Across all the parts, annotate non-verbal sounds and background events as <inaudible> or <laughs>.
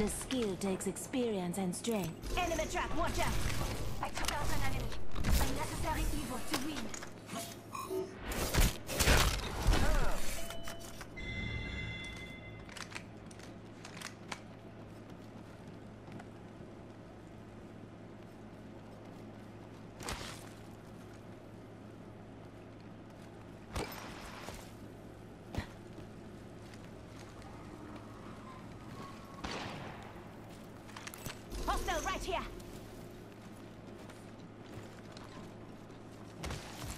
The skill takes experience and strength. Enemy trap, watch out! I took out an enemy. A necessary evil to win. Hostile right here!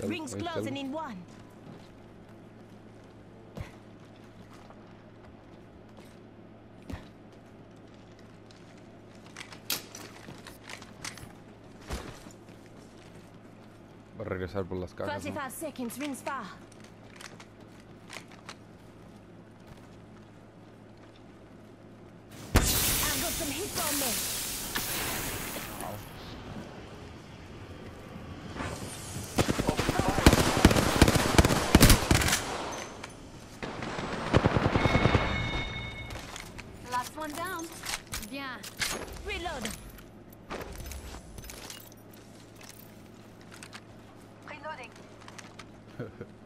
Rings closing in one. Va a regresar por las cajas. ¿no? seconds, rings far. I've got some hits on me. Last one down. Bien. Reload. Reloading. <laughs>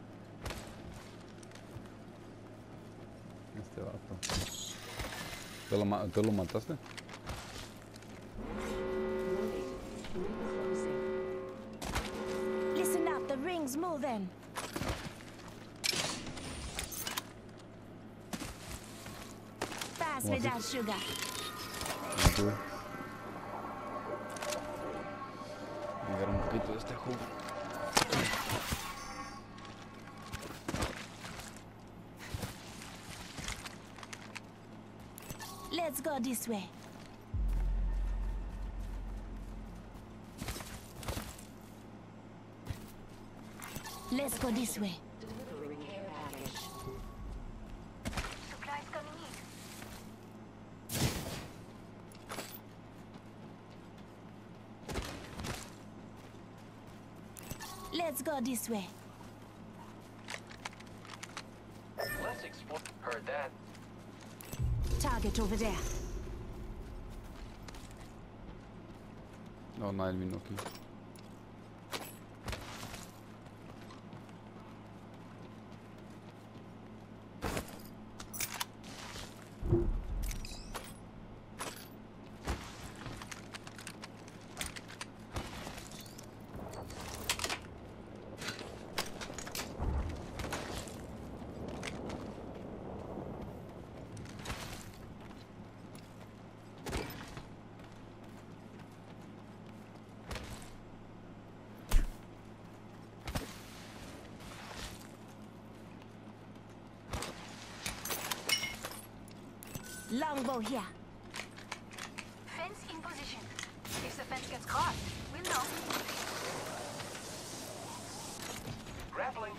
Este vato. ¿Tú lo, tú lo mataste? Listen up, the ring's moving. Fast without sugar. No tuve. Voy a dar un poquito de este jugo. Let's go this way. Let's go this way. Let's go this way. Let's explore. Heard that. Target over there. No, nadie vino aquí. Longbow here. Fence in position. If the fence gets caught, we'll know. Grappling.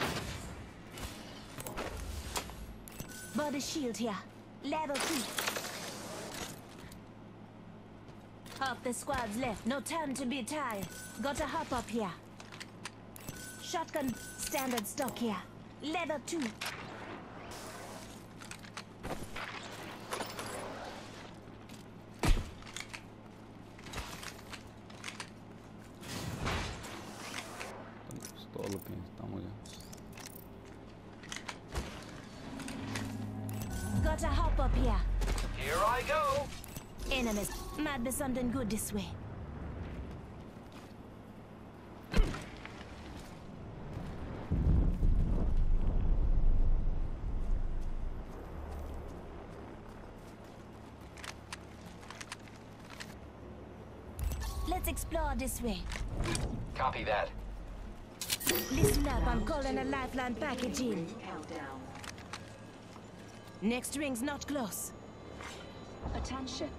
Body shield here. Level 2. Half the squad's left. No time to be tied. Got to hop up here. Shotgun standard stock here. Level 2. Might be something good this way. Let's explore this way. Copy that. Listen up, I'm calling a lifeline package in. Next ring's not close. Attention.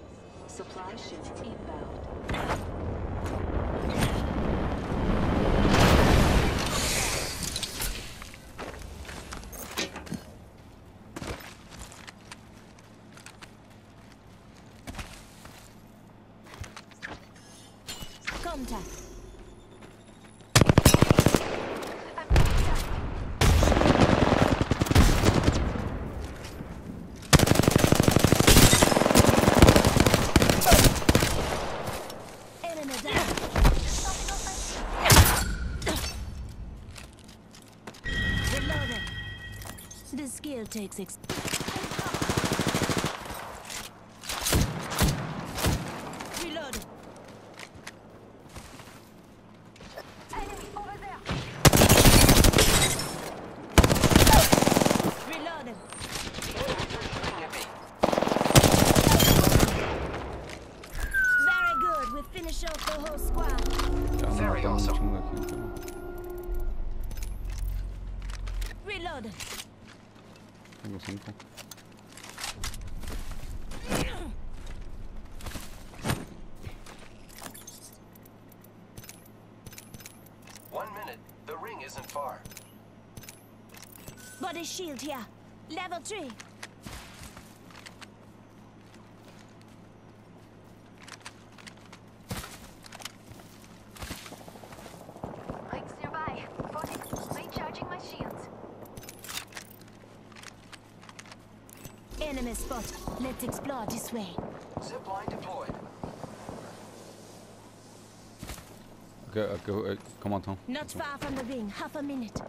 Supply ship inbound. Contact. Takes ex- Reloading. Enemy over there. Reloading. Shooting at me. Very good. We finish off the whole squad. Very awesome. chingo de gente. Tengo cinco. One minute. The ring isn't far. Body shield here. Level 3. Rings nearby. Forty. Recharging my shields. Enemy spot. Let's explore this way. Zip line deployed. Okay, okay, uh, come on, Tom. Not far from the ring. Half a minute.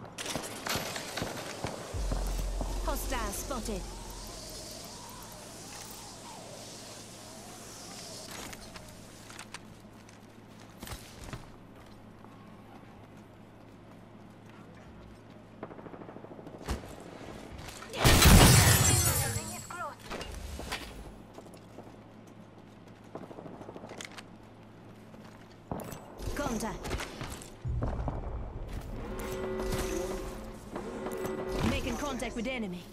Hostile spotted. The ring is close. Contact. With enemy.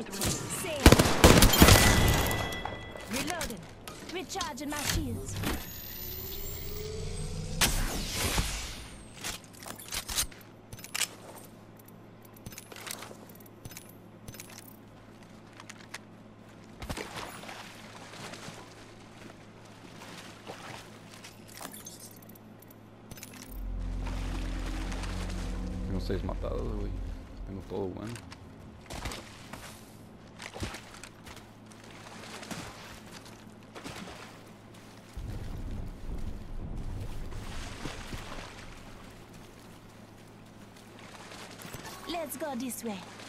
muito bem. Reloading. Recharging my shields. Vocês mataram, eu não tô louvando. This way.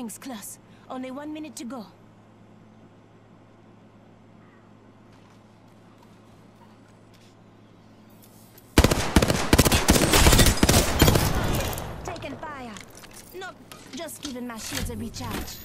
Springs, Klaus. Only one minute to go. Taking fire. No, just giving my shields a recharge.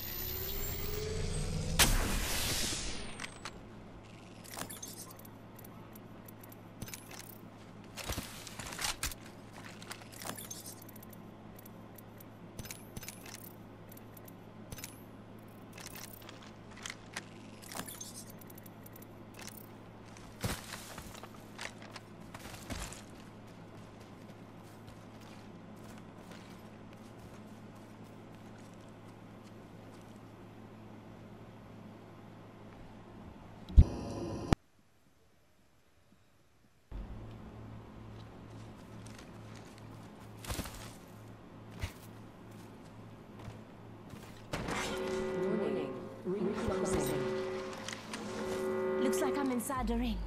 Come inside the ring.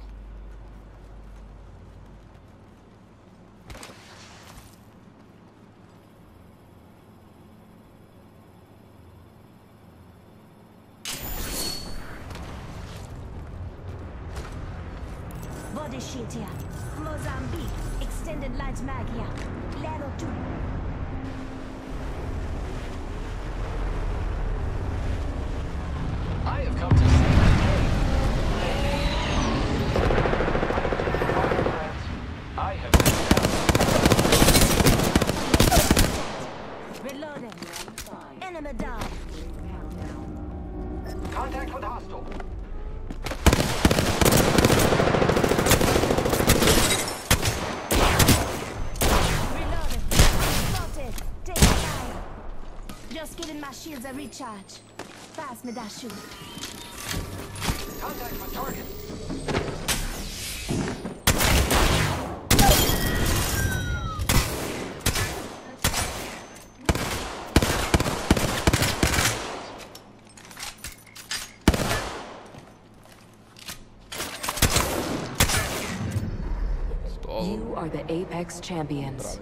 fast, Contact with target. You are the Apex champions.